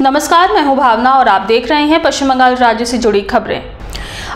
नमस्कार, मैं हूँ भावना और आप देख रहे हैं पश्चिम बंगाल राज्य से जुड़ी खबरें।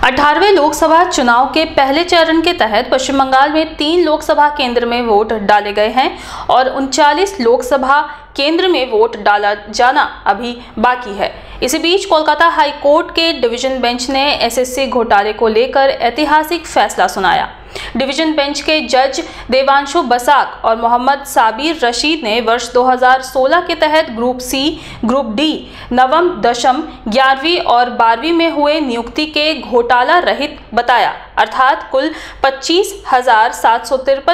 अठारहवें लोकसभा चुनाव के पहले चरण के तहत पश्चिम बंगाल में तीन लोकसभा केंद्र में वोट डाले गए हैं और उनचालीस लोकसभा केंद्र में वोट डाला जाना अभी बाकी है। इसी बीच कोलकाता हाई कोर्ट के डिवीज़न बेंच ने एसएससी घोटाले को लेकर ऐतिहासिक फैसला सुनाया। डिवीज़न बेंच के जज देवांशु बसाक और मोहम्मद साबिर रशीद ने वर्ष 2016 के तहत ग्रुप सी, ग्रुप डी, नवम, दशम, ग्यारहवीं और बारहवीं में हुए नियुक्ति के घोटाला रहित बताया। अर्थात कुल पच्चीस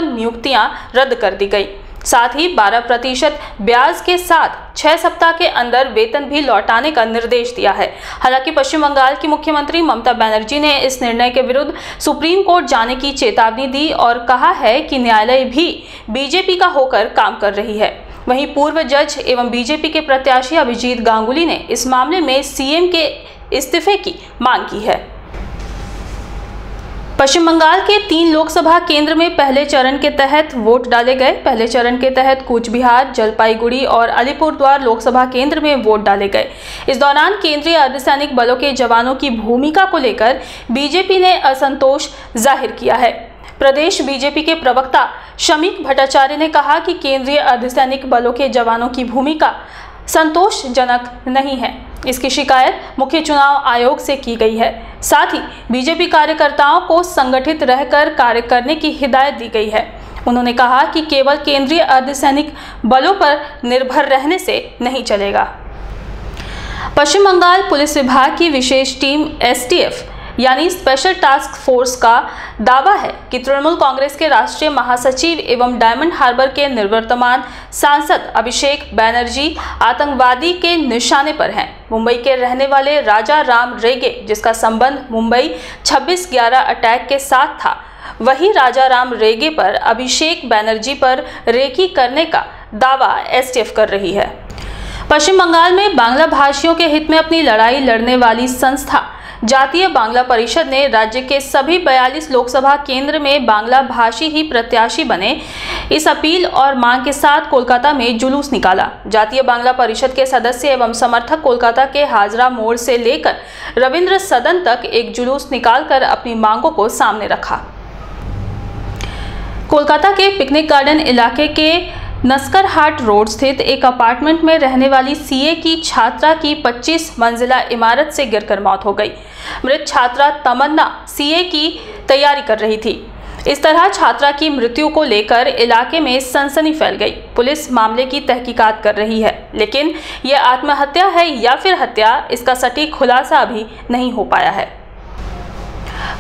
नियुक्तियाँ रद्द कर दी गई। साथ ही 12 प्रतिशत ब्याज के साथ छह सप्ताह के अंदर वेतन भी लौटाने का निर्देश दिया है। हालाँकि पश्चिम बंगाल की मुख्यमंत्री ममता बनर्जी ने इस निर्णय के विरुद्ध सुप्रीम कोर्ट जाने की चेतावनी दी और कहा है कि न्यायालय भी बीजेपी का होकर काम कर रही है। वहीं पूर्व जज एवं बीजेपी के प्रत्याशी अभिजीत गांगुली ने इस मामले में सीएम के इस्तीफे की मांग की है। पश्चिम बंगाल के तीन लोकसभा केंद्र में पहले चरण के तहत वोट डाले गए। पहले चरण के तहत कूच बिहार जलपाईगुड़ी और अलीपुरद्वार लोकसभा केंद्र में वोट डाले गए। इस दौरान केंद्रीय अर्धसैनिक बलों के जवानों की भूमिका को लेकर बीजेपी ने असंतोष ज़ाहिर किया है। प्रदेश बीजेपी के प्रवक्ता शमीक भट्टाचार्य ने कहा कि केंद्रीय अर्धसैनिक बलों के जवानों की भूमिका संतोषजनक नहीं है। इसकी शिकायत मुख्य चुनाव आयोग से की गई है। साथ ही, बीजेपी कार्यकर्ताओं को संगठित रहकर कार्य करने की हिदायत दी गई है। उन्होंने कहा कि केवल केंद्रीय अर्धसैनिक बलों पर निर्भर रहने से नहीं चलेगा। पश्चिम बंगाल पुलिस विभाग की विशेष टीम एसटीएफ यानी स्पेशल टास्क फोर्स का दावा है कि तृणमूल कांग्रेस के राष्ट्रीय महासचिव एवं डायमंड हार्बर के निर्वर्तमान सांसद अभिषेक बैनर्जी आतंकवादी के निशाने पर हैं। मुंबई के रहने वाले राजा राम रेगे, जिसका संबंध मुंबई 26/11 अटैक के साथ था, वही राजा राम रेगे पर अभिषेक बैनर्जी पर रेकी करने का दावा एसटीएफ कर रही है। पश्चिम बंगाल में बांग्ला भाषियों के हित में अपनी लड़ाई लड़ने वाली संस्था जातीय बांग्ला परिषद ने राज्य के सभी 42 लोकसभा केंद्र में बांग्ला भाषी ही प्रत्याशी बने। इस अपील और मांग के साथ कोलकाता में जुलूस निकाला। जातीय बांग्ला परिषद के सदस्य एवं समर्थक कोलकाता के हाजरा मोड़ से लेकर रविंद्र सदन तक एक जुलूस निकालकर अपनी मांगों को सामने रखा। कोलकाता के पिकनिक गार्डन इलाके के नस्कर हाट रोड स्थित एक अपार्टमेंट में रहने वाली सीए की छात्रा की 25 मंजिला इमारत से गिरकर मौत हो गई। मृत छात्रा तमन्ना सीए की तैयारी कर रही थी। इस तरह छात्रा की मृत्यु को लेकर इलाके में सनसनी फैल गई। पुलिस मामले की तहकीकात कर रही है, लेकिन यह आत्महत्या है या फिर हत्या, इसका सटीक खुलासा अभी नहीं हो पाया है।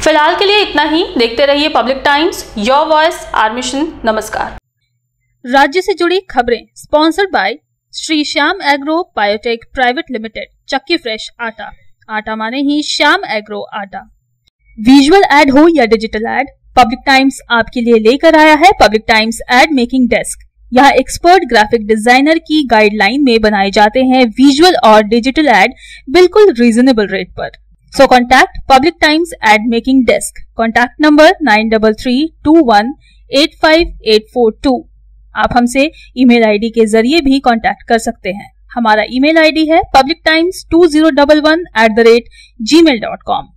फ़िलहाल के लिए इतना ही। देखते रहिए public times, your voice, our mission, नमस्कार। राज्य से जुड़ी खबरें। Sponsored by Shri Shyam agro biotech private limited चक्की फ्रेश आटा। आटा माने ही श्याम एग्रो आटा। विजुअल एड हो या डिजिटल एड पब्लिक टाइम्स आपके लिए लेकर आया है public times ad making desk यहाँ एक्सपर्ट ग्राफिक डिज़ाइनर की गाइडलाइन में बनाए जाते हैं विजुअल और डिजिटल एड बिल्कुल रीजनेबल रेट पर। So contact public times ad making desk contact number nine double three two one eight five eight four two आप हमसे ईमेल आईडी के ज़रिए भी कांटेक्ट कर सकते हैं। हमारा ईमेल आईडी है public times two zero double one at the rate gmail dot com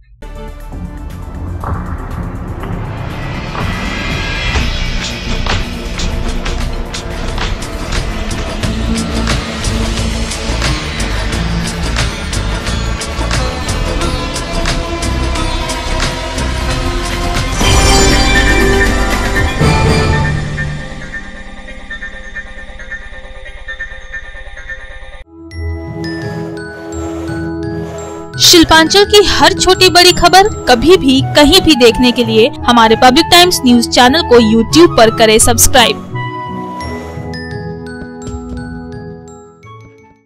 Shilpanchal की हर छोटी बड़ी खबर कभी भी कहीं भी देखने के लिए हमारे पब्लिक टाइम्स न्यूज़ चैनल को यूट्यूब पर करें सब्सक्राइब